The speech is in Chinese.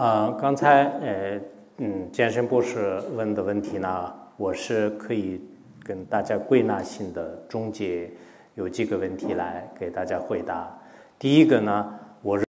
呃，刚才呃，嗯，健身博士问的问题呢，我是可以跟大家归纳性的总结有几个问题来给大家回答。第一个呢，我。